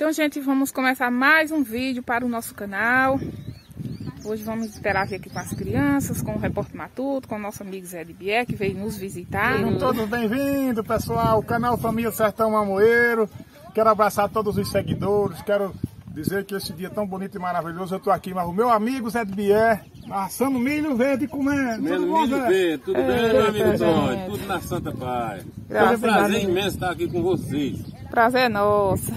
Então, gente, vamos começar mais um vídeo para o nosso canal. Hoje vamos interagir aqui com as crianças, com o Repórter Matuto, com o nosso amigo Zé de Bier, que veio nos visitar. Sejam todos bem-vindos, pessoal. Canal Família Sertão Mamoeiro. Quero abraçar todos os seguidores. Quero dizer que esse dia tão bonito e maravilhoso, eu estou aqui, mas o meu amigo Zé de Bier, assando milho verde e comendo. Tudo bom, milho Zé? verde, tudo É, bem, meu amigo. Tony? Tudo na Santa Paz. Graças é um prazer imenso estar aqui com vocês. Prazer é nosso.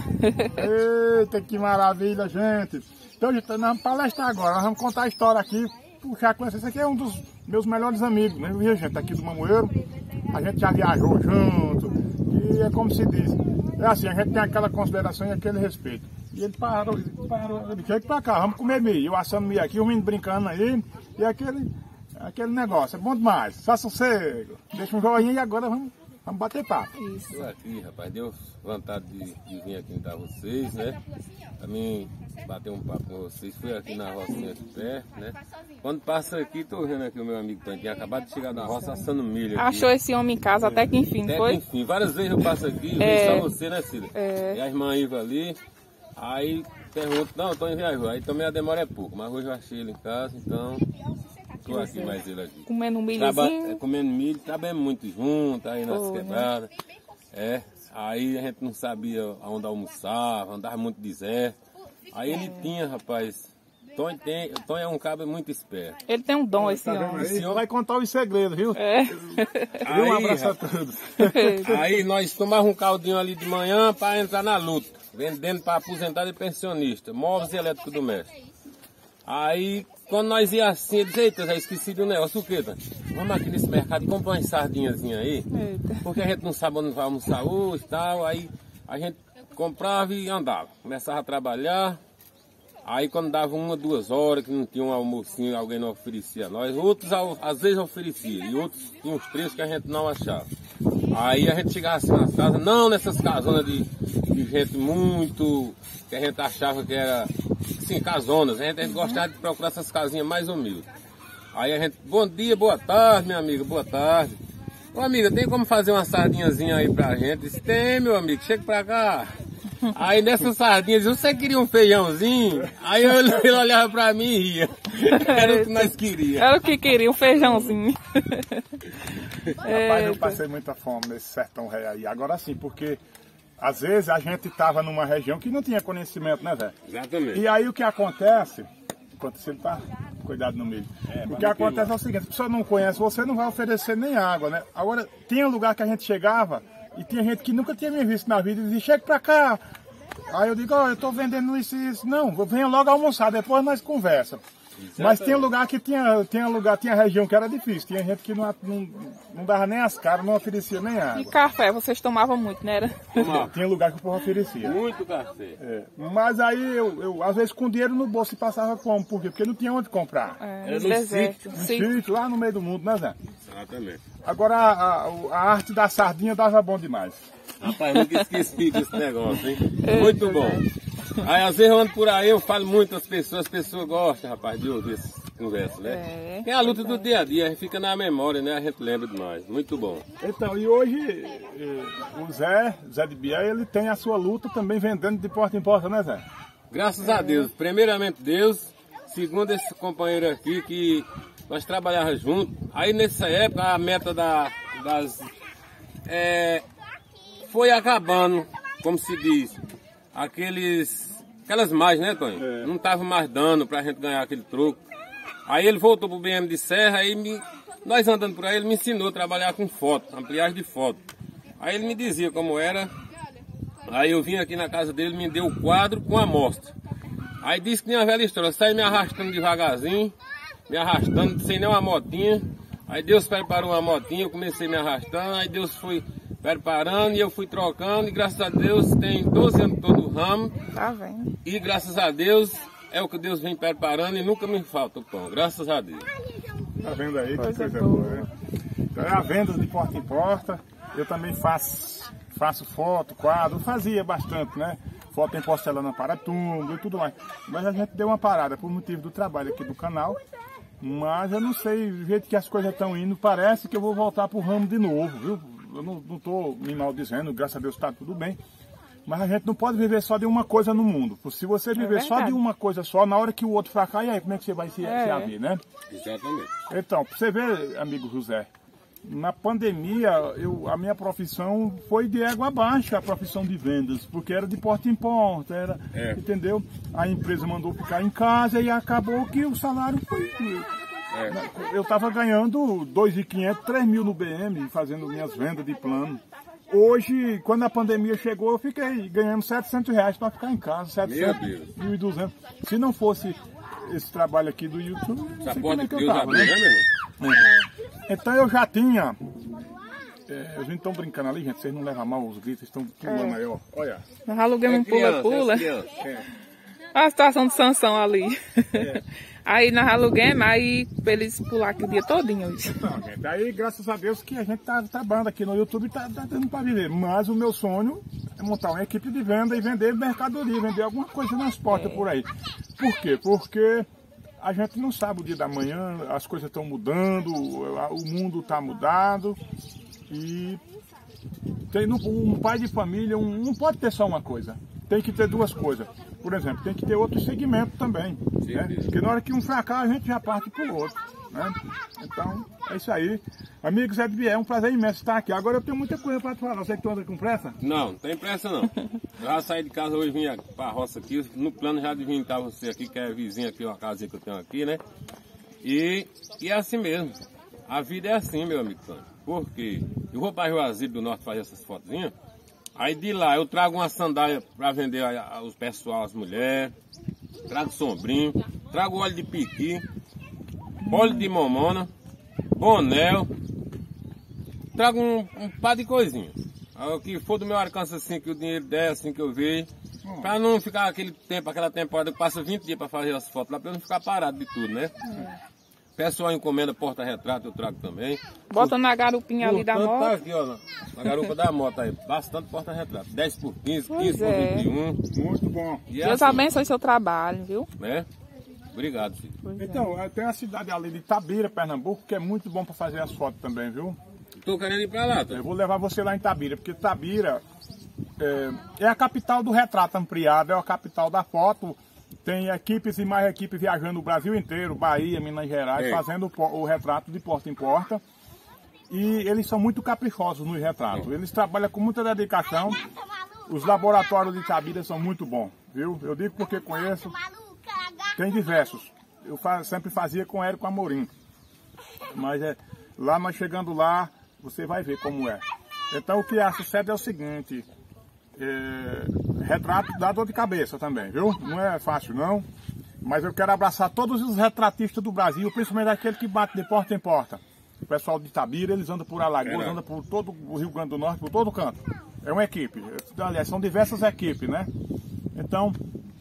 Eita, que maravilha, gente. Então, gente, nós vamos palestrar agora. Nós vamos contar a história aqui, puxar com esse aqui é um dos meus melhores amigos, né? Viu, gente? Aqui do Mamoeiro. A gente já viajou junto. E é como se diz. É assim, a gente tem aquela consideração e aquele respeito. E ele parou, ele parou, ele ir pra cá, vamos comer milho. Eu assando milho aqui, o menino brincando aí. E aquele, aquele negócio, é bom demais. Só sossego. Deixa um joinha e agora vamos, vamos bater papo. Isso. Estou aqui, rapaz, deu vontade de, de vir aqui dar vocês, né? Também bater um papo com vocês. Fui aqui na rocinha aqui perto, né? Quando passa aqui, tô vendo aqui o meu amigo Tantinho, acabado de chegar da roça assando milho aqui. Achou esse homem em casa até que enfim, Até não foi? que enfim, várias vezes eu passo aqui, É. vejo só você, né, Cida? É. E a irmã Iva ali, aí pergunto, não, eu tô em viagem, aí também a demora é pouco, mas hoje eu achei ele em casa, então tô aqui mais ele aqui. Comendo um Traba- é, comendo milho, trabalhamos muito junto, aí nas Foi, né? quebradas. É, aí a gente não sabia aonde almoçar, andava muito deserto. Aí ele tinha, rapaz, Tom, tem, Tom é um cabo muito esperto. Ele tem um dom, esse Tá homem. aí? O senhor vai contar os segredos, viu? É. Viu? Um Aí, abraço a todos. Aí nós tomávamos um caldinho ali de manhã para entrar na luta, vendendo para aposentado e pensionista, móveis e eletrodomésticos. Aí, quando nós ia assim, eu disse, eita, já esqueci do negócio, o quê? Vamos aqui nesse mercado comprar umas sardinhazinhas aí, Eita. porque a gente não sabe onde vai almoçar hoje e tal, aí a gente comprava e andava, começava a trabalhar, aí quando dava uma, duas horas que não tinha um almocinho, alguém não oferecia a nós, outros às vezes oferecia, e outros tinham os preços que a gente não achava. Aí a gente chegava assim nas casas, não nessas casonas de, de gente muito, que a gente achava que era, assim, casonas, a gente, a gente gostava de procurar essas casinhas mais humildes. Aí a gente, bom dia, boa tarde, minha amiga, boa tarde. Ô amiga, tem como fazer uma sardinhazinha aí pra gente? Disse, tem, meu amigo, chega pra cá. Aí nessas sardinhas, você queria um feijãozinho? Aí eu- ele olhava pra mim e ria. Era o que nós queríamos. Era o que queria, um feijãozinho. Rapaz, eu passei muita fome nesse sertão rei aí. Agora sim, porque às vezes a gente estava numa região que não tinha conhecimento, né, velho? Exatamente. E aí o que acontece, enquanto você tá, cuidado no milho. o que acontece é o seguinte, a pessoa não conhece, você não vai oferecer nem água, né? Agora, tinha lugar que a gente chegava e tinha gente que nunca tinha me visto na vida e dizia, chega pra cá. Aí eu digo, ó, eu tô vendendo isso e isso. Não, venha logo almoçar, depois nós conversa. Mas tinha lugar que tinha, tinha lugar, tinha região que era difícil, tinha gente que não, não, não dava nem as caras, não oferecia nem E água. café, vocês tomavam muito, né? Era? Tomava Tinha lugar que o povo oferecia. muito café. É, Mas aí eu, eu, às vezes, com dinheiro no bolso e passava como? Por quê? Porque não tinha onde comprar. É, Era no desertos. No Sim. sítio, lá no meio do mundo, né, Zé? Exatamente. Agora a, a- a arte da sardinha dava bom demais. Rapaz, nunca esqueci desse negócio, hein? Muito bom. Aí às vezes eu ando por aí, eu falo muito às pessoas, as pessoas gostam, rapaz, de ouvir essa conversa, né? É, É a luta do dia a dia, a gente fica na memória, né? A gente lembra demais. Muito bom. Então, e hoje eh, o Zé, Zé de Bié, ele tem a sua luta também vendendo de porta em porta, né, Zé? Graças a Deus. Primeiramente Deus, segundo esse companheiro aqui que nós trabalhávamos juntos. Aí nessa época a meta da, das é, foi acabando, como se diz, aqueles aquelas mais, né, Tony? É. Não tava mais dando pra gente ganhar aquele troco. Aí ele voltou pro BM de Serra, aí me, nós andando por aí, ele me ensinou a trabalhar com foto, ampliagem de foto. Aí ele me dizia como era, Aí eu vim aqui na casa dele, me deu o quadro com a amostra. Aí disse que tinha uma velha história, saí me arrastando devagarzinho, me arrastando, sem nem uma motinha. Aí Deus preparou uma motinha, eu comecei me arrastando, aí Deus foi preparando e eu fui trocando, e graças a Deus tem 12 anos todo o ramo, Tá vendo? e graças a Deus é o que Deus vem preparando e nunca me falta o pão, graças a Deus. Tá vendo aí? Coisa que coisa boa. boa, né? Então é a venda de porta em porta. Eu também faço, faço foto, quadro, fazia bastante, né? Foto em porcelana para túmulo e tudo mais. Mas a gente deu uma parada por motivo do trabalho aqui do canal. Mas eu não sei, do jeito que as coisas estão indo, parece que eu vou voltar pro ramo de novo, viu? Eu não, tô me maldizendo, graças a Deus está tudo bem. Mas a gente não pode viver só de uma coisa no mundo. Se você viver só de uma coisa só, na hora que o outro fracassar, e aí como é que você vai se, É. se haver, né? Exatamente. Então, pra você ver, amigo José, na pandemia, eu, a minha profissão foi de égua abaixo, a profissão de vendas, porque era de porta em porta, era, É. entendeu? A empresa mandou ficar em casa e acabou que o salário foi... É. Eu estava ganhando 2.500, 3 mil no BM, fazendo minhas vendas de plano. Hoje, quando a pandemia chegou, eu fiquei ganhando 700 reais para ficar em casa, 700, Deus. 1.200. Se não fosse esse trabalho aqui do YouTube, não sei como é que eu tava, né? né, irmão? Então eu já tinha. É, a gente estão brincando ali, gente. Vocês não levam mal os gritos, estão pulando aí, ó. Olha. Nós alugamos um É pula-pula. É a situação do Sansão ali. É. Aí nós alugamos, aí eles pular aqui o dia todinho hoje. Então, gente, aí graças a Deus que a gente tá trabalhando aqui no YouTube tá, tá dando para viver. Mas o meu sonho é montar uma equipe de venda e vender mercadoria, vender alguma coisa nas portas por aí. Por quê? Porque a gente não sabe o dia da manhã, as coisas estão mudando, o mundo está mudado e tem um pai de família um- não pode ter só uma coisa. Tem que ter duas coisas. Por exemplo, tem que ter outro segmento também. Sim, né? sim. Porque na hora que um fracassar, a gente já parte para o outro. Né? Então, é isso aí. Amigos, é, é um prazer imenso estar aqui. Agora eu tenho muita coisa para te falar. Você que tu anda com pressa? Não, não tem pressa não. Já saí de casa hoje, vim para a roça aqui. No plano já de vir estar você aqui, que é vizinho aqui, uma casinha que eu tenho aqui, né? E, e é assim mesmo. A vida é assim, meu amigo Tony. Porque eu vou para Juazeiro do Norte fazer essas fotozinhas. Aí de lá eu trago uma sandália para vender a- a- os pessoal, as mulheres. Trago sombrinho. Trago óleo de piqui. Óleo de momona. Bonel. Trago um, um par de coisinhas. Ah, O que for do meu alcance assim, que o dinheiro der, assim que eu vejo. Pra não ficar aquele tempo, aquela temporada que passa 20 dias pra fazer as fotos lá, pra eu não ficar parado de tudo, né? Pessoal encomenda porta-retrato, eu trago também. Bota na garupinha ali da Portanto, tá moto. aqui, ó, na, na garupa da moto aí. Bastante porta-retrato. 10 por 15, Pois 15 por é. 21. Muito bom. E é Deus assim, abençoe seu trabalho, viu? né? Obrigado, filho. Pois é. Então, eh, tem a cidade ali de Tabira, Pernambuco, que é muito bom para fazer as fotos também, viu? Tô querendo ir pra lá, tá? Eu vou levar você lá em Tabira, porque Tabira é, é a capital do retrato ampliado, é a capital da foto. Tem equipes e mais equipes viajando o Brasil inteiro, Bahia, Minas Gerais, É. fazendo o, o retrato de porta em porta. E eles são muito caprichosos nos retratos. Eles trabalham com muita dedicação. Os laboratórios de Tabira são muito bons, viu? Eu digo porque conheço. Tem diversos. Eu sempre fazia com Érico Amorim. Mas é, lá nós chegando lá, você vai ver como é. Então o que sucede é o seguinte, é, retrato dá dor de cabeça também, viu? Não é fácil não. Mas eu quero abraçar todos os retratistas do Brasil, principalmente aquele que bate de porta em porta. O pessoal de Itabira, eles andam por Alagoas, Verdade. andam por todo o Rio Grande do Norte, por todo canto. É uma equipe. Aliás, são diversas equipes, né? Então,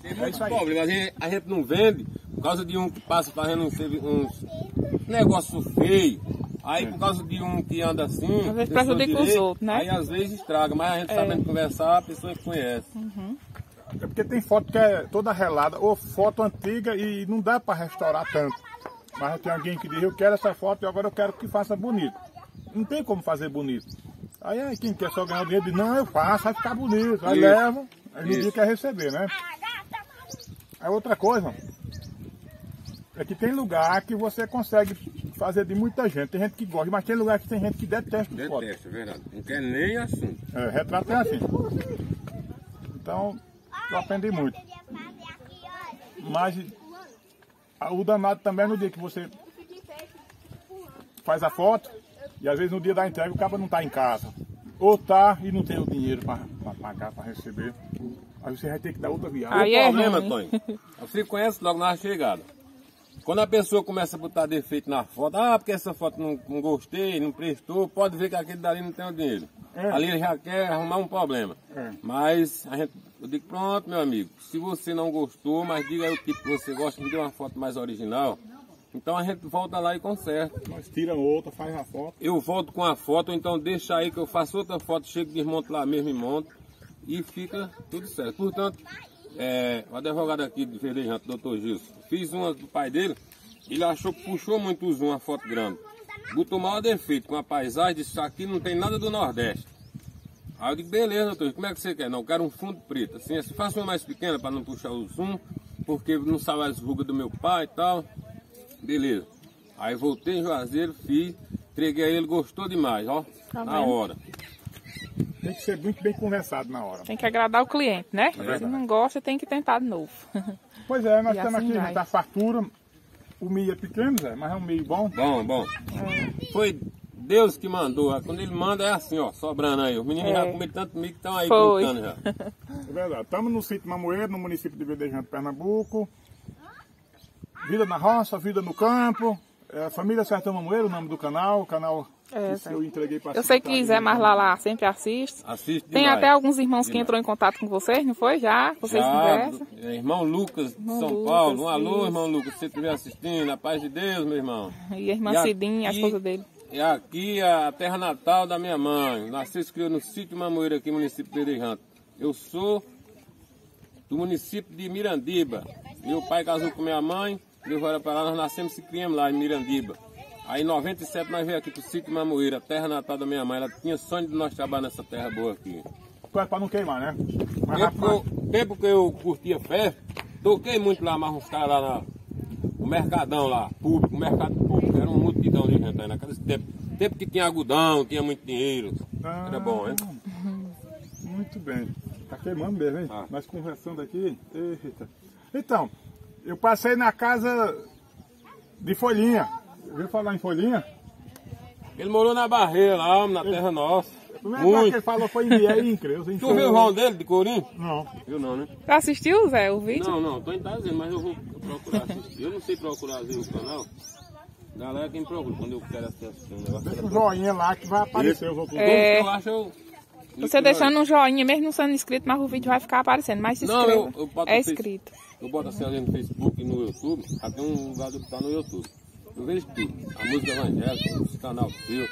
Tem é muito aí. problema. A gente, a gente não vende por causa de um que passa fazendo uns, uns negócios feios. Aí por causa de um que anda assim. Às vezes prejudica os outros, né? Aí às vezes estraga, mas a gente É. sabendo conversar, a pessoa conhece. É porque tem foto que é toda relada, ou foto antiga e não dá para restaurar tanto. Mas tem alguém que diz, eu quero essa foto e agora eu quero que faça bonito. Não tem como fazer bonito. Aí, aí quem quer só ganhar dinheiro diz, não, eu faço, vai ficar bonito. Aí Isso. leva, aí dia quer receber, né? Aí outra coisa, é que tem lugar que você consegue fazer de muita gente. Tem gente que gosta, mas tem lugar que tem gente que detesta foto. Detesto, é verdade. Não quer nem assunto. É, retrato é assim. Então, eu aprendi muito. Mas a- o danado também é no dia que você faz a foto e às vezes no dia da entrega o cara não está em casa. Ou tá e não tem o dinheiro para pagar, para receber. Aí você vai ter que dar outra viagem. Aí o é problema. Tony, você conhece logo na chegada. Quando a pessoa começa a botar defeito na foto, ah, porque essa foto não, não gostei, não prestou, pode ver que aquele dali não tem o dinheiro. É. Ali ele já quer arrumar um problema. É. Mas a gente, eu digo, pronto, meu amigo, se você não gostou, mas diga aí o tipo que você gosta, me dê uma foto mais original. Então a gente volta lá e conserta. Nós tira outra, faz a foto. Eu volto com a foto, então deixa aí que eu faço outra foto, chego, desmonto lá mesmo e monto. E fica tudo certo. Portanto, é, o advogado aqui de Verdejante, doutor Gilson, fiz uma do pai dele, ele achou que puxou muito o zoom, a foto grande. Botou maior defeito com a paisagem, disse, aqui não tem nada do Nordeste. Aí eu digo, beleza, doutor, como é que você quer? Não, eu quero um fundo preto. Assim, assim faça uma mais pequena para não puxar o zoom, porque não sabe as rugas do meu pai e tal. Beleza. Aí voltei em Juazeiro, fiz, entreguei a ele, gostou demais, ó, Tá na hora. Tem que ser muito bem conversado na hora. Tem que agradar o cliente, né? verdade. Se não gosta, tem que tentar de novo. Pois é, nós E temos assim aqui, vai. gente, a fartura. O milho é pequeno, Zé, mas é um milho bom. Bom, bom. Foi Deus que mandou. Quando ele manda é assim, ó, sobrando aí. Os meninos É. já comeram tanto milho que estão aí Foi. já. É verdade. Estamos no sítio Mamoeiro, no município de Vedejante, Pernambuco. Vida na roça, vida no campo. É, Família Sertão Mamoeiro, o nome do canal. O canal É, que eu entreguei para Eu sei que Zé Marlalá sempre assiste. Assiste Tem demais. até alguns irmãos que Demais. entrou em contato com vocês, não foi? Já? Vocês Já, é, irmão Lucas de Irmão São Lucas, Paulo. Um alô, isso. irmão Lucas, se você estiver assistindo, a paz de Deus, meu irmão. E a irmã E Cidinha, a aqui- esposa dele. É aqui a terra natal da minha mãe. Nasceu e criou no sítio Mamoeiro, aqui no município de Perejante. Eu sou do município de Mirandiba. Meu pai casou com minha mãe, levou para lá, nós nascemos e criamos lá em Mirandiba. Aí em 97 nós viemos aqui pro sítio Mamoeiro, a terra natal da minha mãe. Ela tinha sonho de nós trabalhar nessa terra boa aqui. Para não queimar, né? Mas Tempo eu, tempo que eu curtia festa, toquei muito lá, mas uns caras lá na, no mercadão lá, público, mercado público, era um multidão de gente aí naquele tempo. Tempo que tinha algodão, tinha muito dinheiro. Era bom, hein? Muito bem. Tá queimando mesmo, hein? Nós conversando aqui. Eita. Então, eu passei na casa de Folhinha. Ouviu falar em Folhinha? Ele morou na barreira lá, na terra nossa. Primeiro lugar que Muito. ele falou foi em Mier, em Creus. em Tu viu o. João dele, de Corim? Não. Eu não, né? Já assistiu, Zé, o vídeo? Não, não, tô em dizendo, mas eu vou procurar assistir. Eu não sei procurar vezes o canal. Galera quem procura quando eu quero assistir um negócio. Deixa um joinha lá que vai aparecer os outros É. Eu acho eu. Você deixando um joinha, mesmo não sendo inscrito, mas o vídeo vai ficar aparecendo. Mas se Não, inscreva. eu- eu boto é inscrito. Eu boto assim ali no Facebook e no YouTube, até um lugar do que tá no YouTube. Eu vejo tudo. A música evangélica, os canal seu,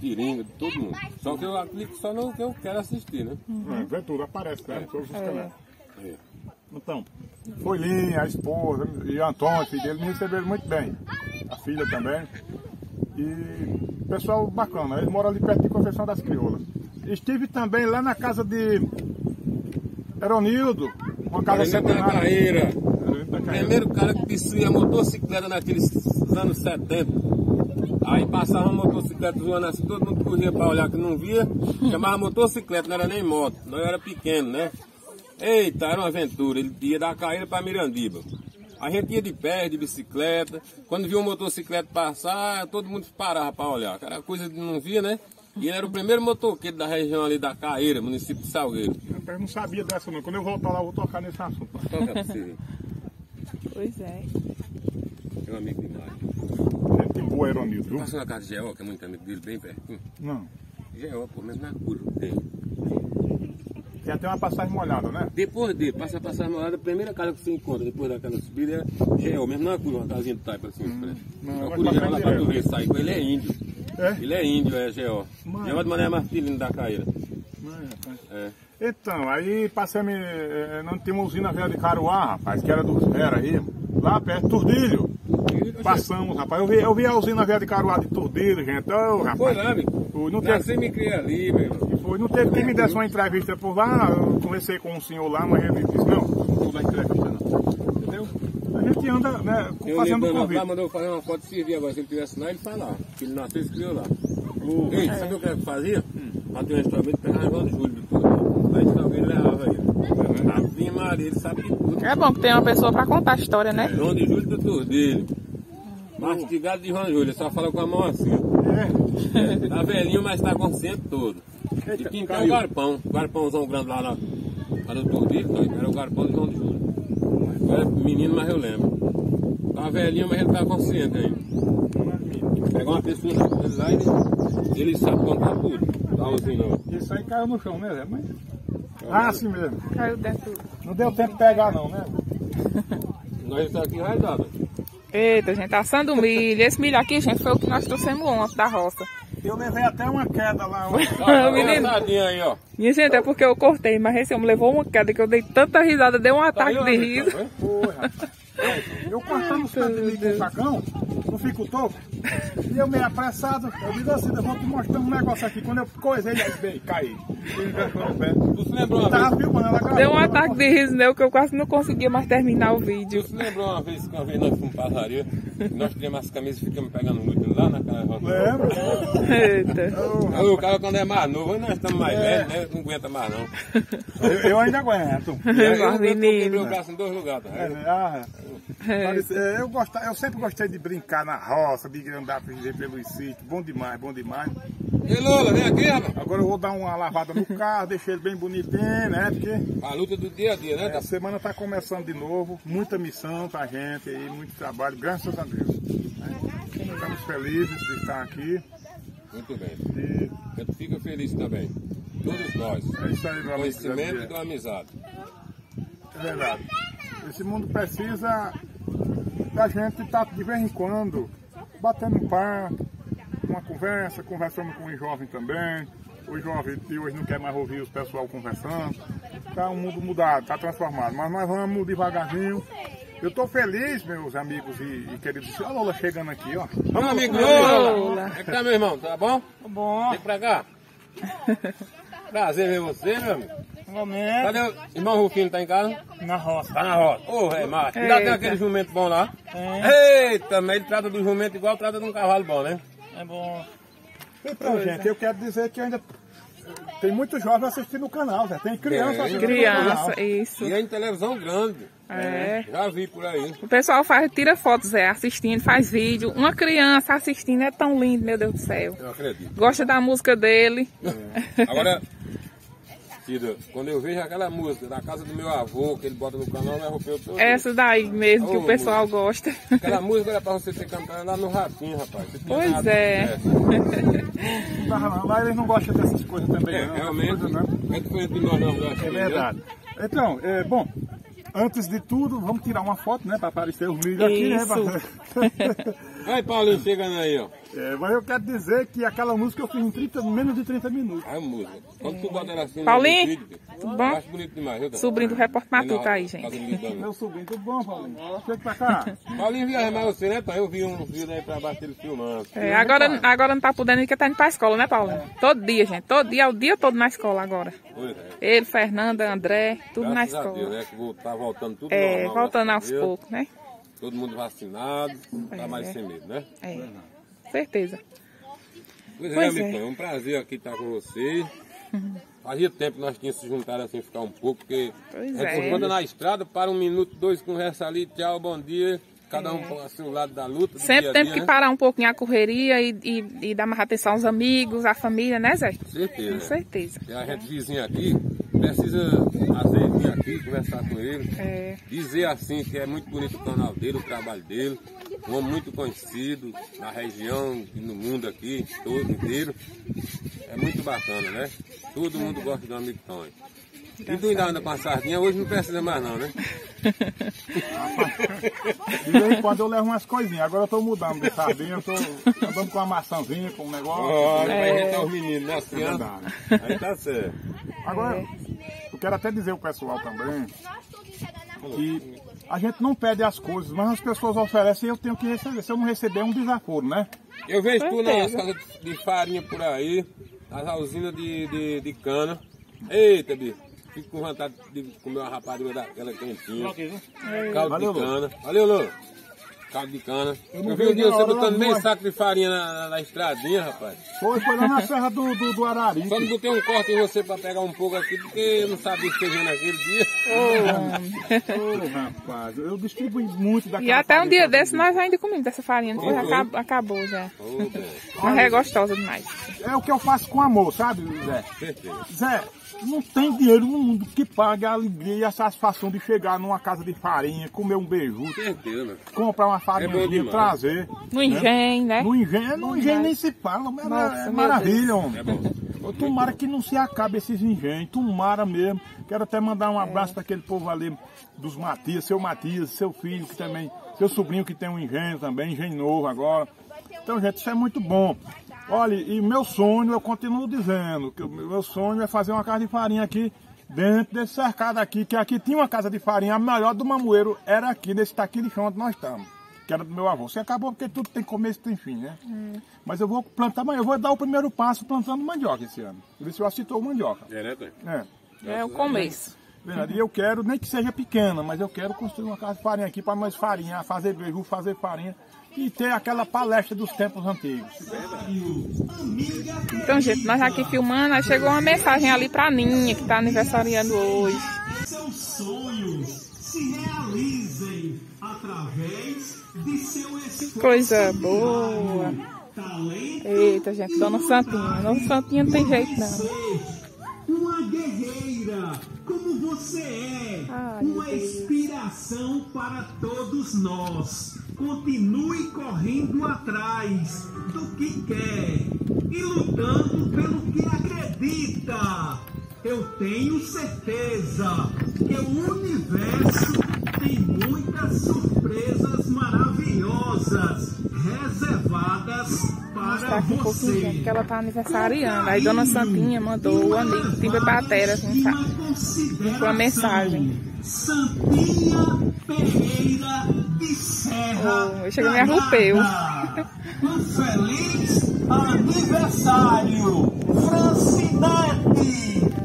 Tiringa, todo mundo. Só que eu clico só no que eu quero assistir, né? dois. É, vê tudo, aparece, né? Todos os canais. É. Então, Folhinha, a esposa e Antônio, filho dele, me receberam muito bem. A filha também. E pessoal bacana, eles moram ali perto de Conceição das Crioulas. Estive também lá na casa de Eronildo, uma casa centenária. Carreira. Carreira. primeiro cara que possuía motocicleta naqueles anos 70. Aí passava uma motocicleta zoando assim, todo mundo corria pra olhar que não via. Chamava motocicleta, não era nem moto. Nós era pequeno, né? Eita, era uma aventura. Ele ia da Caíra pra Mirandiba. A gente ia de pé, de bicicleta. Quando via uma motocicleta passar, todo mundo parava pra olhar. Era coisa que não via, né? E ele era o primeiro motoqueiro da região ali da Caíra, município de Salgueiro. Eu não sabia dessa não. Quando eu voltar lá, eu vou tocar nesse assunto. Toca pra você. Pois é. Meu amigo demais. Gente boa, Eronildo, viu? Passou na casa de Geó, que é muito amigo dele, bem pertinho. Não. Geó, pô, mesmo na curva tem. Tem até uma passagem molhada, né? Depois dele, passa a passar molhada, a primeira casa que você encontra depois daquela subida é Geó, mesmo na curva, uma casinha de taipa assim, parece. não, Uma vai curva passar lá pra tu ver, sai com ele é índio. É? Ele é índio, é Geó. Geó de Mané Martins, da Caíra. É. Então, aí passamos, eh, nós tínhamos usina velha de Caruá, rapaz, que era dos era aí, lá perto, Turdilho. Passamos, rapaz, eu vi, eu vi a usina velha de Caruá de Turdilho, gente, ô rapaz. Foi lá. Foi, não Nasci teve, e me criei ali, meu irmão. foi, não teve quem me desse uma entrevista por lá, eu conversei com um senhor lá, mas ele disse, não, não vou dar entrevista não. Entendeu? A gente anda, né, Eu fazendo lembro lá, convite. mandou fazer uma foto de servir agora, se ele tivesse lá, ele falar. Que ele nasceu e se criou lá. O- Ei, sabe o que eu fazia? Lá tem um restaurante, pegava de Júlio levava ele. Maria, ele sabe tudo. É bom que tem uma pessoa pra contar a história, né? João de Júlio do Turdilho. Mastigado de João Júlio, só fala com a mão assim. É, Tá velhinho, mas tá consciente todo. E tinha o garpão, o garpãozão grande lá, lá no Turdilho, tá? era o garpão de João de Júlio. Eu era menino, mas eu lembro. Tá velhinho, mas ele tá consciente ainda. Pega uma pessoa lá e ele, ele sabe contar tudo. Tá assim, não. Isso aí caiu no chão, né, Zé? Mas... Ah, assim mesmo. Caiu dentro. Não deu tempo de pegar não, né? Nós estamos aqui raidado. Eita, gente, assando milho. Esse milho aqui, gente, foi o que nós trouxemos ontem da roça. Eu levei até uma queda lá. Olha, menino. aí, ó. Minha gente, é porque eu cortei, mas esse homem levou uma queda que eu dei tanta risada, deu um Tá ataque aí, ó, de riso. tá. Eu cortando os cantos de milho com o facão, não fico toco. E eu meio apressado, eu digo assim, eu vou te mostrar um negócio aqui. Quando eu coisei, ele veio, caí. Tu se lembrou uma Tava vez? filmando ela. Deu um ataque de riso nele que eu quase não conseguia mais terminar o vídeo. Tu se lembrou uma vez que uma vez nós fomos pra padaria, nós tiramos as camisas e ficamos pegando muito lá naquela roça? Lembro. Eita. O cara quando é mais novo, nós estamos mais velhos, né? Não aguenta mais não. Eu, eu ainda aguento. E aí eu, Mas, eu quebrei o braço em dois lugares. É, Tá? ah, É. parece- é, eu, gosto, eu sempre gostei de brincar na roça, de andar pelos sítios. Bom demais, bom demais. E Lola, vem aqui, rapaz. Agora eu vou dar uma lavada no carro, deixei ele bem bonitinho, né? Porque A luta do dia a dia, né? a semana está começando de novo, muita missão pra gente aí, muito trabalho, graças a Deus. né? Estamos felizes de estar aqui Muito bem. e fica feliz também. Todos nós. é isso aí. Conhecimento e amizade. É verdade. Esse mundo precisa da gente estar de vez em quando batendo um papo, uma conversa, conversando com os jovens também. Os jovens de hoje não quer mais ouvir o pessoal conversando. Está um mundo mudado, está transformado. Mas nós vamos devagarzinho. Eu estou feliz, meus amigos e, e queridos. Olha a Lola chegando aqui, ó. Vamos, amigo Lola. Como é que tá, meu irmão? Tá bom? Bom, Vem pra cá. Prazer ver você, meu amigo. Momento Cadê o irmão Rufino? Tá em casa? na roça. Tá na roda. Ô, é macho. Ainda tem aquele jumento bom lá. Eita, mas ele trata do jumento igual trata de um cavalo bom, né? É bom. Então, gente, eu quero dizer que ainda tem muitos jovens assistindo o canal, Zé. Tem criança Tem. assistindo o Criança, canal. isso. E é em televisão grande. É. Já vi por aí. O pessoal faz, tira fotos, é, assistindo, faz vídeo. Uma criança assistindo é tão lindo, meu Deus do céu. Eu acredito. Gosta da música dele. Agora, Cida, quando eu vejo aquela música da casa do meu avô, que ele bota no canal, me arrepio todo. Essa daí mesmo que Ô, o pessoal gosta. Aquela música era pra você ter cantado lá no ratinho, rapaz. Pois é. Não. Lá eles não gostam dessas coisas também, É, não. realmente, coisas, não. é diferente de nós não, É verdade. Então, é, bom, antes de tudo, vamos tirar uma foto, né? Para aparecer os vídeos aqui, né? Isso. Aí, Paulinho, chegando aí, ó. É, mas eu quero dizer que aquela música eu fiz em 30, menos de 30 minutos. É a música. Quando tu bota ela assim Paulinho, tudo eu bom? acho bonito demais, viu? Sobrinho do Repórter Matuta aí, gente. Meu sobrinho, tudo bom, Paulinho? Chega pra cá. Paulinho viaja mais você, né, pai? Eu vi um vídeo aí pra baixo dele filmando. É, agora, agora não tá podendo ir, porque tá indo pra escola, né, Paulo? Todo dia, gente. Todo dia, é o dia todo na escola agora. Pois é. Ele, Fernanda, André, tudo na Graças a Deus, escola. né? Que tá voltando tudo É, normal, voltando graças aos Deus. poucos, né? Todo mundo vacinado, tá É. mais sem medo, né? É. Certeza. Pois é, Pois amigo, é. é um prazer aqui estar com vocês. Fazia tempo que nós tínhamos se juntado assim, ficar um pouco, porque Pois a gente é. anda na estrada, para um minuto, dois, conversa ali, tchau, bom dia. Cada um para o seu lado da luta. Sempre temos dia, que né? parar um pouquinho a correria e, e, e dar mais atenção aos amigos, à família, né, Zé? Com Certeza. certeza. E a gente vizinho aqui precisa às vezes vir aqui conversar com ele. É. Dizer assim que é muito bonito o canal dele, o trabalho dele. Um homem muito conhecido na região e no mundo aqui, todo inteiro. É muito bacana, né? Todo mundo gosta do amigo Tonho. E tu ainda anda com a sardinha, hoje não precisa mais não, né? De vez em quando eu levo umas coisinhas. Agora eu tô mudando de sardinha, eu tô andando com uma maçãzinha, com um negócio. Olha, pra gente é os meninos, né? Assim. Verdade. Aí tá certo. Agora, eu quero até dizer ao pessoal também que a gente não pede as coisas, mas as pessoas oferecem e eu tenho que receber. Se eu não receber, é um desaforo, né? Eu vejo tu Certeza. casas de farinha por aí, nas usinas de, de, de cana. Eita, bicho. Fico com vontade de comer uma rapadura daquela quentinha. Caldo Valeu, de cana. Valeu, Lô. Caldo de cana. Eu Eu, vi um vejo dia você botando meio saco de farinha na, na, na estradinha, rapaz. Foi, foi lá na Serra do, do, do Arari. Só não botei um corte em você pra pegar um pouco aqui, porque eu não sabia que você vinha naquele dia. Ô, rapaz, eu distribuí muito daquela E até um dia desse nós ainda comemos dessa farinha, depois acabou, acabou já. Mas é gostosa demais. É o que eu faço com amor, sabe, Zé? certeza. Zé, não tem dinheiro no mundo que pague a alegria e a satisfação de chegar numa casa de farinha, comer um beiju, né? comprar uma É farinha, demais. trazer. No engenho, né? No engenho, no engenho nem se fala, mas Nossa, é maravilha, homem. É bom. Tomara que não se acabe esses engenhos, tomara mesmo. Quero até mandar um abraço para aquele povo ali dos Matias, seu Matias, seu filho que também, seu sobrinho que tem um engenho também, engenho novo agora. Então, gente, isso é muito bom. Olha, e meu sonho, eu continuo dizendo, que o meu sonho é fazer uma casa de farinha aqui dentro desse cercado aqui, que aqui tinha uma casa de farinha, a melhor do Mamoeiro era aqui, nesse taqui de chão onde nós estamos. que era do meu avô. Você acabou porque tudo tem começo e tem fim, né? Hum. Mas eu vou plantar, eu vou dar o primeiro passo plantando mandioca esse ano. Por isso eu acitou mandioca. É, né, É. É o começo. E eu quero, nem que seja pequena, mas eu quero construir uma casa de farinha aqui para nós farinha, fazer beijo, fazer farinha e ter aquela palestra dos tempos antigos. Então, gente, nós aqui filmando, aí chegou uma mensagem ali pra Ninha, que tá aniversariando hoje. Seus sonhos se realizem através de seu esforço. Coisa boa. Eita, gente, Dona Santinha. Dona Santinha não tem jeito, não uma guerreira, como você é, Ai, uma inspiração para todos nós. Continue correndo atrás do que quer e lutando pelo que acredita. Eu tenho certeza que o universo tem muitas surpresas maravilhosas reservadas mostrar aqui um pouquinho, gente, que ela tá aniversariando. Aí Dona Santinha mandou o amigo Timba Batera com uma mensagem. Santinha Ferreira de Serra. Oh, eu cheguei me arrupeu. Um feliz aniversário, Francinete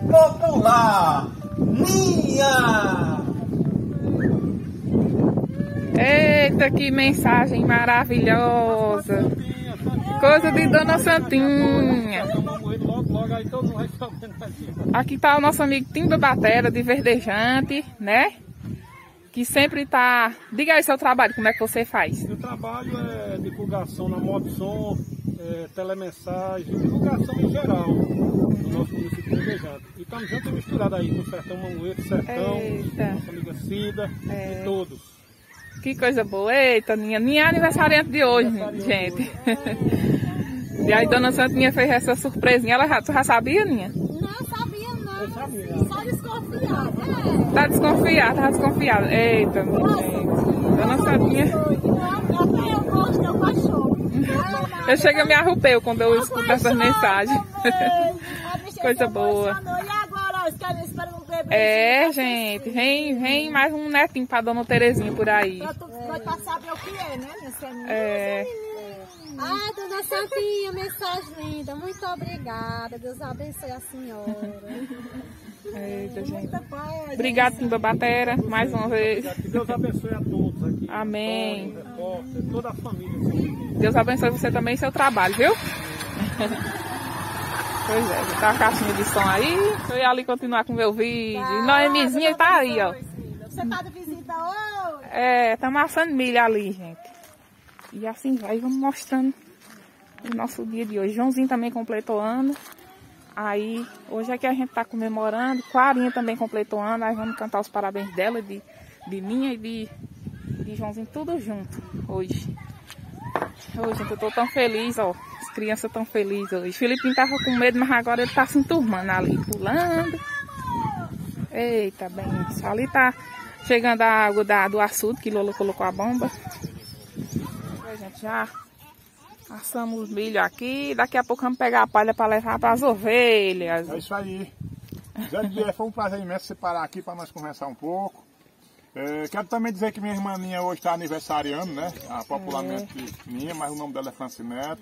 Popular, minha! Eita, que mensagem maravilhosa! Coisa de Dona Santinha. Aqui tá o nosso amigo Timba Batera, de Verdejante, né? Que sempre tá... Diga aí seu trabalho, como é que você faz? Meu trabalho é divulgação na moto som, é, telemensagem, divulgação em geral no nosso município de Verdejante. E estamos juntos e misturados aí com o Sertão Mangueiro, Sertão, Eita. nossa amiga Cida é. e todos. Que coisa boa. Eita, minha, minha aniversariante de hoje, gente. e aí Dona Santinha fez essa surpresinha. Ela já, tu já sabia, Ninha? Não sabia, não. Eu sabia. Tá desconfiada, tá desconfiada. Eita. Até eu gosto, eu cachorro. Eu chego a me arrupeu quando eu escuto essas mensagens. Coisa boa. É, gente, vem, vem mais um netinho pra Dona Terezinha por aí. Pra, tu, pra saber o que é, né, minha senhora? É. Ah, Dona Santinha, mensagem linda. Muito obrigada. Deus abençoe a senhora. Eita, gente. Obrigado, Timba Batera, mais uma vez. Que Deus abençoe a todos aqui. Amém. toda a família. Deus abençoe você também e seu trabalho, viu? Pois é, tá a caixinha de som aí. Eu ia ali continuar com o meu vídeo. Tá, Noemizinha tá aí, ó. Você tá de visita hoje? É, tá amassando milho ali, gente. E assim vai, vamos mostrando o nosso dia de hoje. Joãozinho também completou ano. Aí, hoje é que a gente tá comemorando. Clarinha também completou ano. Aí vamos cantar os parabéns dela, de, de minha e de, de Joãozinho, tudo junto hoje. Hoje, gente, eu tô tão feliz, ó crianças tão felizes hoje. Filipinho tava com medo, mas agora ele tá se enturmando ali, pulando. Eita, bem, ali tá chegando a água da, do açude que Lola colocou a bomba. A gente já assamos milho aqui. Daqui a pouco vamos pegar a palha para levar para as ovelhas. É isso aí. Zé foi um prazer imenso separar aqui para nós conversar um pouco. É, quero também dizer que minha irmã Ninha hoje está aniversariando, né? A popularmente é. minha, mas o nome dela é Francineto.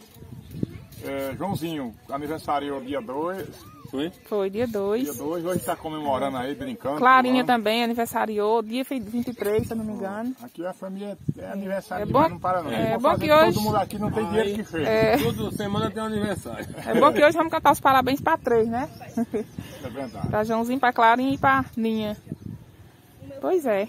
É, Joãozinho, aniversário dia 2. Foi? Foi, dia 2. Dia 2, hoje está comemorando aí, brincando. Clarinha também aniversariou, dia 23, se eu não me engano. Aqui a família é aniversário, é bom, não para não. É, bom que hoje... Todo mundo aqui não tem aí, dinheiro que fez. É... Toda semana tem um aniversário. É bom que hoje vamos cantar os parabéns para três, né? É verdade. para Joãozinho, para Clarinha e para Ninha. Pois é.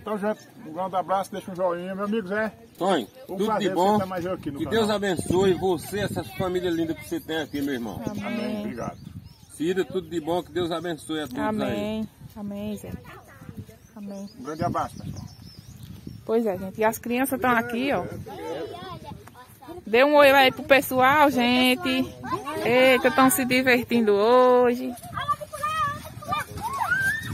Então, gente, um grande abraço, deixa um joinha, meu amigo Zé. Tonho, um tudo de bom. Que canal. Deus abençoe você, essa família linda que você tem aqui, meu irmão. Amém. Amém. Obrigado. Cida, tudo de bom, que Deus abençoe a todos Amém. aí. Amém, Zé. Amém. Um grande abraço, pessoal. Pois é, gente. E as crianças estão aqui, ó. Dê um oi aí pro pessoal, gente. Eita, estão se divertindo hoje.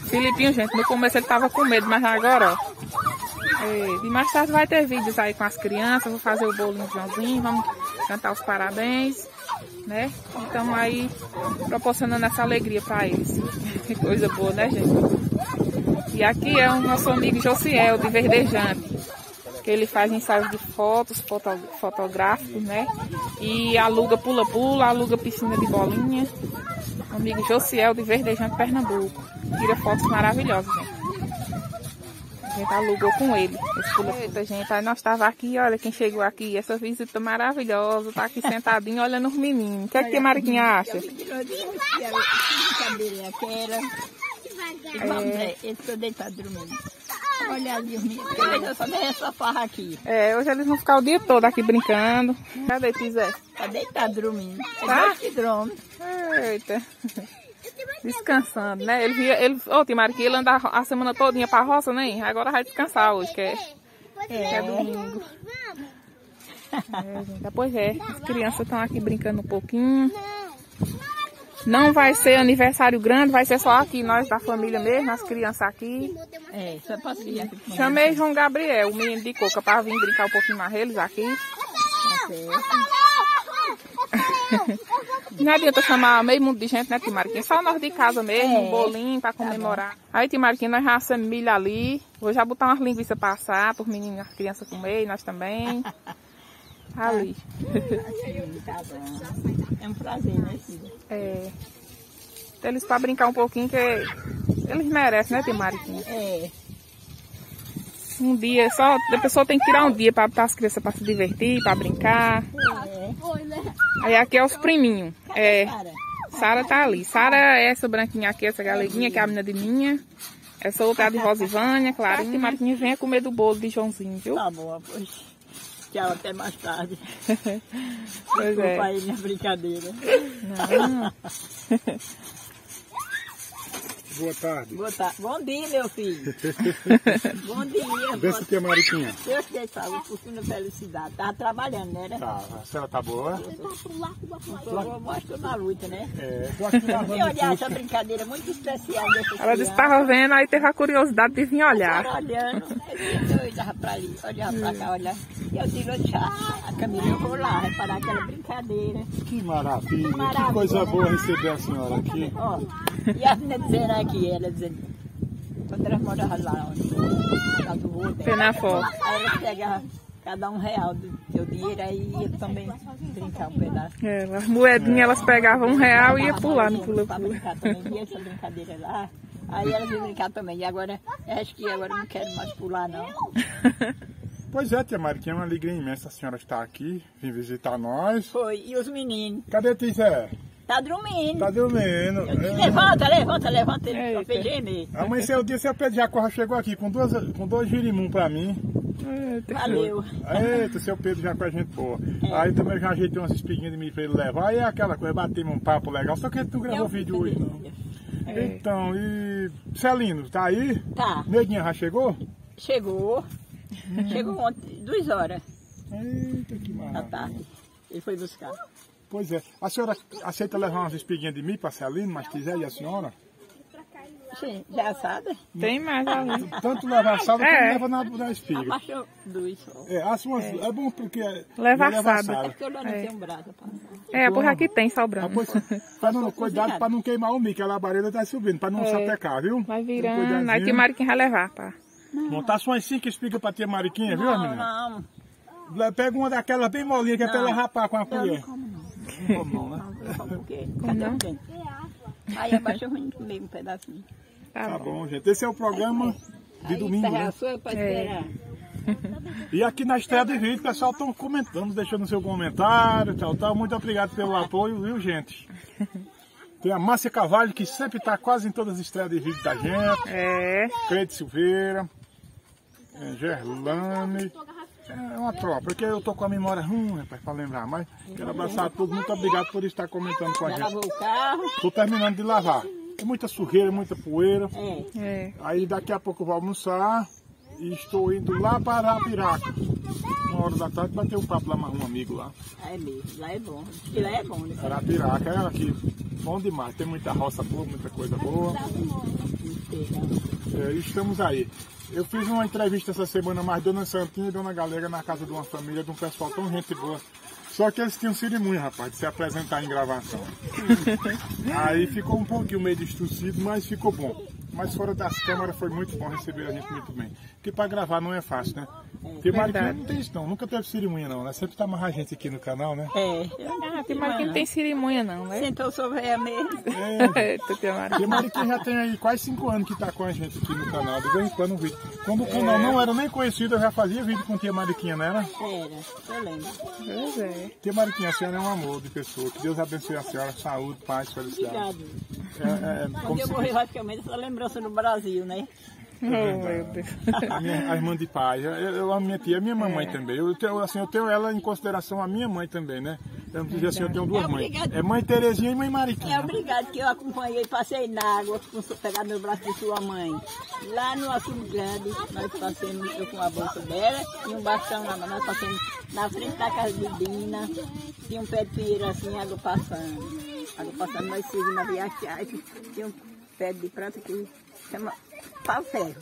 Filipinho, gente, no começo ele tava com medo, mas agora, ó. E mais tarde vai ter vídeos aí com as crianças, vou fazer o bolinho Joãozinho, vamos cantar os parabéns, né? Então aí proporcionando essa alegria para eles. Que coisa boa, né, gente? E aqui é o nosso amigo Josiel, de Verdejante. que ele faz ensaios de fotos, foto, fotográficos, né? E aluga pula-pula, aluga piscina de bolinha. Amigo Josiel de Verdejante, Pernambuco. Tira fotos maravilhosas, gente. A gente alugou com ele. Eita, gente, aí nós estávamos aqui, olha quem chegou aqui, essa visita maravilhosa, tá aqui sentadinho olhando os meninos. O que é que a Mariquinha acha? É. Ele ficou deitado dormindo. Olha ali os meninos. Eu só dei essa farra aqui. É, hoje eles vão ficar o dia todo aqui brincando. Cadê Pizé? Tá deitado dormindo. Tá? É. Eita. Descansando, né? Ele via, ele, ô, Timar, que ele anda a semana todinha pra roça, né? Agora vai descansar hoje, que é, que é domingo. É, gente, pois é, as crianças estão aqui brincando um pouquinho. Não vai ser aniversário grande, vai ser só aqui, nós da família mesmo, as crianças aqui. É, só posso ir aqui. Chamei João Gabriel, o menino de coca, para vir brincar um pouquinho mais eles aqui. Não adianta chamar meio mundo de gente, né, Timarquinha? Só nós de casa mesmo, um bolinho para comemorar. Aí, Timarquinha, nós já assamos milho ali. Vou já botar umas linguiças para assar, para os meninos, as crianças comer, nós também. Ali. É um prazer, né, filha? É. Eles para brincar um pouquinho, que eles merecem, né, Timarquinha? É. Um dia, só a pessoa tem que tirar um dia para botar as crianças para se divertir, para brincar. É. Aí aqui é os priminhos. É, Sara tá ali. Sara é essa branquinha aqui, essa galeguinha, que é a menina de minha. Essa outra é a de Rosivânia, Clarinha e Mariquinha. Venha comer do bolo de Joãozinho, viu? Tá bom, pois. Tchau, até mais tarde. Pois Desculpa é. aí minha brincadeira. Não. Boa tarde. Boa tarde. Bom dia, meu filho. Bom dia. Vê se tem Mariquinha. Deus te salve, por fim felicidade. Tava trabalhando, né? né? Tá, a senhora tá boa? Eu mostro na luta, né? É, E lavando olhar essa brincadeira muito especial dessa Ela disse que estava vendo, aí teve a curiosidade de vir olhar. Tava olhando, eu olhava pra ali, olhava pra cá, olhava. E eu digo, a Camila, eu vou lá reparar aquela brincadeira. Que maravilha, que Maravilha, coisa né? boa receber a senhora aqui. Ó, e a menina dizendo aqui, ela dizendo, quando elas moravam lá, onde, lá do rua Foi na foto. aí elas pegavam cada um real do seu dinheiro, aí ia também brincar um pedaço. É, as moedinhas elas pegavam um real e ia pular no pula-pula. brincar também, essa brincadeira lá. Aí elas iam brincar também. E agora, acho que agora não quero mais pular, não. Pois é, tia Mariquinha, é uma alegria imensa a senhora estar aqui, vir visitar nós. Foi. E os meninos? Cadê Tizé? Tá dormindo. Tá dormindo. É. Levanta, levanta, levanta ele pra Eita. fez gemer. Amanheceu o dia, seu Pedro Jacó chegou aqui com, duas, com dois girimum pra mim. Valeu. Eita, seu Pedro já com a gente boa. Aí também já ajeitei umas espiguinhas de mim pra ele levar. Aí é aquela coisa, batemos um papo legal. Só que não gravou vídeo hoje, não. Então, e. Celino, tá aí? Tá, Neguinha já chegou? chegou. Chegou ontem, duas horas Eita, que da maravilha. tarde. Ele foi buscar. Pois é. A senhora aceita levar umas espiguinhas de mim pra Celino, mas quiser, e a senhora? Sim, já assada? Tem mais ali. Tanto levar assada É. como leva na, na espiga. Abaixou duas só. É, as suas, é. bom porque. Leva não assada. É porque eu não tenho um braço pra É, por aqui tem Ah, sobrando. pois, pra não, cuidado pra não queimar o mico, a labareda tá subindo, pra não É. sapecar, viu? Vai virando, aí tem Mariquinha vai levar, pá. Montar só umas cinco espigas pra tia Mariquinha, viu, Não, menina? não. Pega uma daquelas bem molinha que é pra ela rapar com a colher. Como não. Não come não, né? O quê? Cadê o dente? Aí abaixo eu vim comer um pedacinho. Tá Tá bom. gente. Esse é o programa de Aí domingo, né? É. E aqui na estreia de vídeo, o pessoal estão comentando, deixando seu comentário, tal, tal. Muito obrigado pelo apoio, viu, gente? Tem a Márcia Cavalho, que sempre está quase em todas as estreias de vídeo da gente. É, Cleide Silveira, é, Gerlane. É uma tropa, porque eu tô com a memória ruim, rapaz, pra lembrar. Mas quero abraçar a todos, muito obrigado por estar comentando com a gente. lavou o carro? Tô terminando de lavar. É muita sujeira, muita poeira. É. é. Aí daqui a pouco eu vou almoçar e estou indo lá para Arapiraca. Hora da tarde bater um papo lá com um amigo lá. É mesmo, lá é bom. Que lá é bom, né? Arapiraca é aqui. Bom demais, tem muita roça boa, muita coisa boa. É, e estamos aí. Eu fiz uma entrevista essa semana mais Dona Santinha e Dona Galega na casa de uma família, de um pessoal tão gente boa. Só que eles tinham cirimunho, rapaz, de se apresentar em gravação. Aí ficou um pouquinho meio distorcido, mas ficou bom. mas fora das câmeras foi muito bom receber a gente muito bem. Porque para gravar não é fácil, né? Tem Mariquinha Verdade. não tem isso não, nunca teve cerimônia não, né? Sempre tá mais a gente aqui no canal, né? É. Ah, tem mais que não tem cerimônia não, né? Sentou sobre a mesa. É. Porque Mariquinha já tem aí quase 5 anos que tá com a gente aqui no canal, de vez em quando um vídeo. Quando o canal não era nem conhecido, eu já fazia vídeo com tia Mariquinha, não era? Era, eu lembro. Pois é. Tia Mariquinha, a senhora é um amor de pessoa. Que Deus abençoe a senhora, saúde, paz, felicidade. Obrigado. É, é, é, Quando eu se morrer, vai ficar mais essa lembrança no Brasil, né? Oh, Deus. a, minha, a irmã de pai. Eu, eu amo minha tia, a minha mamãe também. Eu tenho, assim, eu tenho ela em consideração a minha mãe também, né? Eu não dizer assim, eu tenho duas É mães. É mãe Terezinha e mãe É Mariquinha. obrigado que eu acompanhei, passei na água, pegar meu braço de sua mãe. Lá no Açude Grande, nós passamos, eu com a bolsa dela e um bastão mão, nós passamos na frente da casa de Dina, tinha um pé de pinheiro assim, água passando. Água passando, nós seguimos na viagem, tinha um pé de planta que chama pau ferro.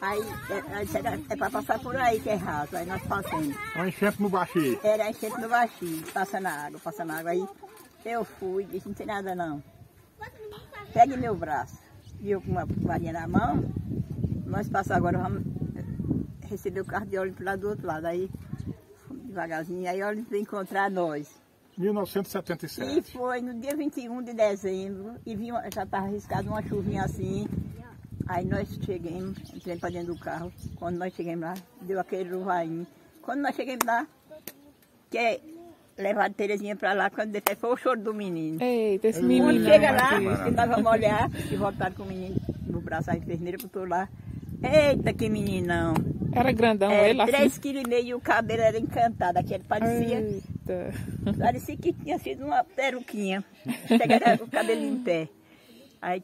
Aí, é, aí era- é para passar por aí que é raso, aí nós passamos. Uma enchente no baixinho. Era enchente no baixinho, passando água, passando água. Aí eu fui, disse, não tem nada não. Pegue meu braço. E eu com uma varinha na mão, nós passamos agora, vamos receber o carro de óleo lá do outro lado. Aí, devagarzinho, aí óleo veio encontrar nós. E 1977. foi no dia 21 de dezembro, e vinha, já estava arriscado uma chuvinha assim. Aí nós chegamos, entramos para dentro do carro. Quando nós chegamos lá, deu aquele ruvainho. Quando nós chegamos lá, que é levar a Terezinha para lá, quando depois foi o choro do menino. Eita, esse Quando menino. chega lá, que tava a molhar, e voltaram com o menino no braço, a enfermeira botou lá. Eita, que meninão! Era grandão É, ele assim. três quilos e meio e o cabelo era encantado, aquele parecia. Eita. Parecia que tinha sido uma peruquinha. Chegaram com o cabelo em pé. Aí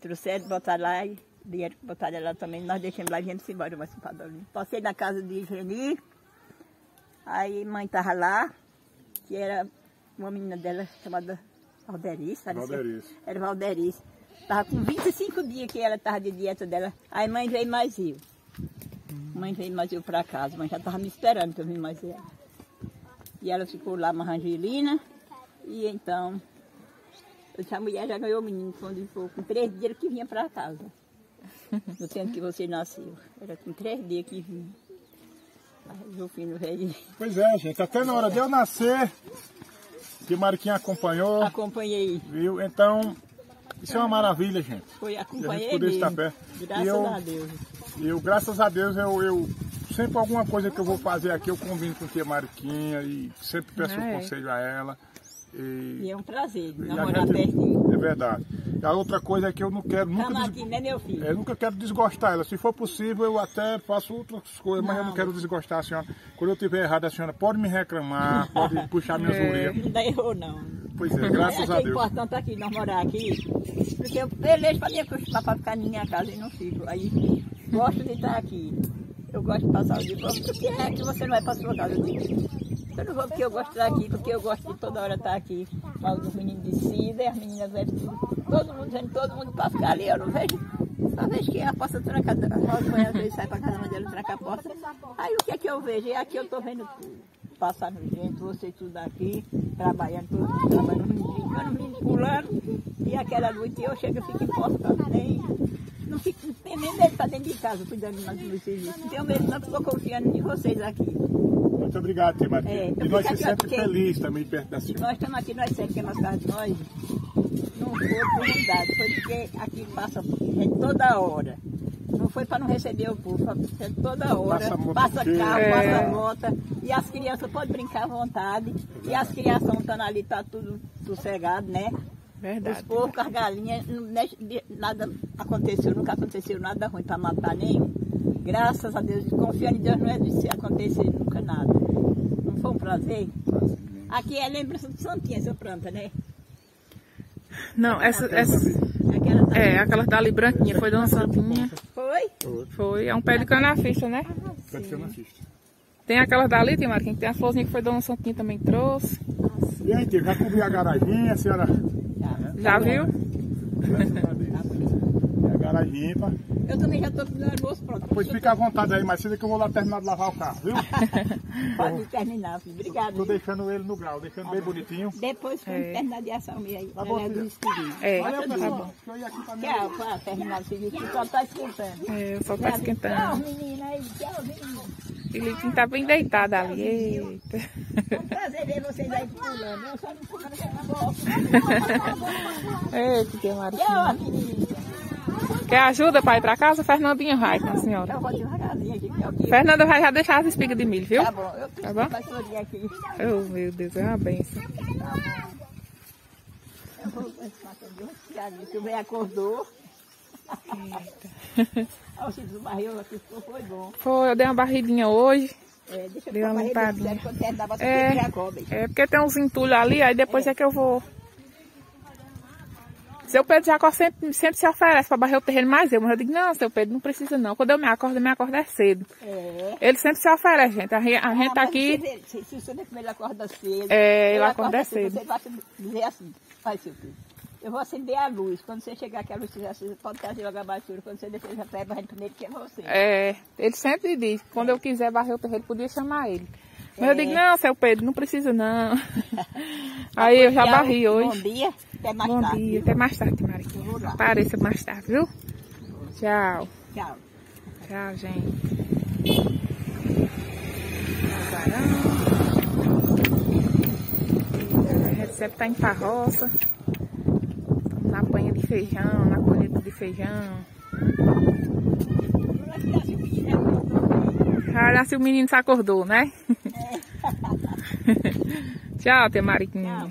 trouxeram, botaram lá e vieram botar ela também. Nós deixamos lá e viemos embora mais para Dolinho. Passei na casa de Geni. Aí mãe estava lá, que era uma menina dela chamada Valderice. parecia. Valderice. Era Valderice. Estava com 25 dias que ela estava de dieta dela. Aí mãe veio mais eu. Mãe veio mais eu para casa. Mãe já estava me esperando que eu vim mais ela. E ela ficou lá, uma Angelina. E então, essa mulher já ganhou o menino quando foi com três dias que vinha para casa. No tempo que você nasceu. Era com três dias que vinha. O filho veio. Pois é, gente. Até na hora de eu nascer, que Mariquinha acompanhou, Acompanhei. viu? Então, isso é uma maravilha, gente. Foi, E a acompanhei gente poder estar perto. Graças eu- a Deus. Eu, graças a Deus, eu, eu sempre alguma coisa que eu vou fazer aqui, eu combino com tia Mariquinha e sempre peço é. um conselho a ela. E, E é um prazer namorar gente- pertinho. é verdade. A outra coisa é que eu não quero, nunca, Estamos des- aqui, né, meu filho? é, eu nunca quero desgostar ela. Se for possível, eu até faço outras coisas, mas eu não Não. quero desgostar a senhora. Quando eu estiver errado, a senhora pode me reclamar, pode puxar minhas É. orelhas. Não dá erro, não. Pois é, graças a é Deus. importante aqui, nós morar aqui, porque eu pelejo para me acostumar para ficar na minha casa e não fico. Aí, gosto de estar aqui. Eu gosto de passar o dia. Por que é que você não vai para sua casa? Eu digo, eu não vou porque eu gosto de estar aqui, porque eu gosto de toda hora estar aqui. Mas os meninos de Cida, as meninas velhas, todo mundo vendo, todo mundo para ficar ali. Eu não vejo. Só vejo que a porta tranca, a Rosa às vezes sai para casa dela, tranca a porta. Aí o que é que eu vejo? E aqui eu estou vendo tudo. Passando gente, você tudo aqui, trabalhando, todo mundo trabalhando, menino pulando. E aquela noite eu chego e fico importando, nem. Não fico, nem medo de estar dentro de casa cuidando mais do serviço. Não tenho medo, não, estou confiando em vocês aqui. Muito obrigado, tia Mariquinha. É, e nós se aqui, sempre porque- felizes também perto da senhora. Nós estamos aqui, nós sete, que é nossa casa de nós, não foi por ruindade, foi porque aqui passa gente toda hora. Não foi para não receber o povo, foi gente toda hora. Passa moto Passa carro, É. passa moto. E as crianças podem brincar à vontade. E as crianças estão ali, tá tudo sossegado, né? Os Verdade. porcos, as galinhas, de- nada aconteceu, nunca aconteceu nada ruim para matar nenhum. Graças a Deus, confiando em Deus não é de se acontecer nunca nada. Não foi um prazer? Aqui é lembrança do Santinha, essa planta, né? Não, essa, essa Aquela tá... é aquela dali branquinha, foi Dona Santinha. Foi? Foi, é um pé de canafista, né? Pode ser anarquista. Tem aquelas dali, tem Marquinhos, tem a florzinha que foi Dona Santinha também que trouxe. E aí, tia, já cobriu a garaginha, a senhora? Já viu? Limpa. Eu também já estou com o almoço pronto. Pois fica à vontade aí, mas cedo que eu vou lá terminar de lavar o carro, viu? Pode terminar, filho. Obrigada. Tô deixando ele no grau, deixando bem bonitinho. Depois, quando É. terminar de assar o meu aí, Tá bom, despedir. É, Valeu, tá pessoal. bom. Eu ia aqui pra mim. Tchau, para terminar o serviço, que só está esquentando. É, o sol tá Tchau, esquentando. menina. aí. Tchau, menina. Felipe tá bem deitado ali. Eita. É um prazer ver vocês aí pulando. Eu só não porque eu não gosto. Eita, que Tchau, maravilha. Quer ajuda para ir pra casa? Fernandinha vai com a senhora. Eu vou devagarzinho aqui, aqui. Fernanda vai já deixar as espigas de milho, viu? Tá bom, eu Tá bom? aqui. Oh, meu Deus, é uma benção. Eu vou passar de um cigarro, que o bem acordou. Eita. Olha o Chico do Barril aqui, foi bom. Foi, eu dei uma barridinha hoje. É, deixa eu Deu uma limpadinha. É. que Jacob. É porque tem uns entulhos ali, aí depois é, que eu vou. Seu Pedro Jacó sempre, sempre se oferece para barrer o terreno mais eu, mas eu digo, não, seu Pedro, não precisa não. Quando eu me acordo, eu me acordo é cedo. É. Ele sempre se oferece, gente. A, gente- a gente Ah, tá mas aqui. Se, se o senhor primeiro acorda cedo. É, ele eu acorda acordo cedo. Você vai dizer assim, vai seu filho. Eu vou acender a luz. Quando você chegar aqui, a luz estiver acesa, pode trazer a basura. Quando você descer, já pega barrendo primeiro que é você. É, ele sempre diz, quando eu quiser barrer o terreno, podia chamar ele. Mas eu É. digo, não, seu Pedro, não precisa não. Aí eu já barri Bom hoje. dia. Até mais Bom tarde. dia, até mais tarde, Mariquinha. Apareça mais tarde, viu? Tchau. Tchau. Tchau, gente. A sempre tá em carroça. Na panha de feijão, na colheita de feijão. Olha se o menino se acordou, né? Tchau, tia Mariquinha.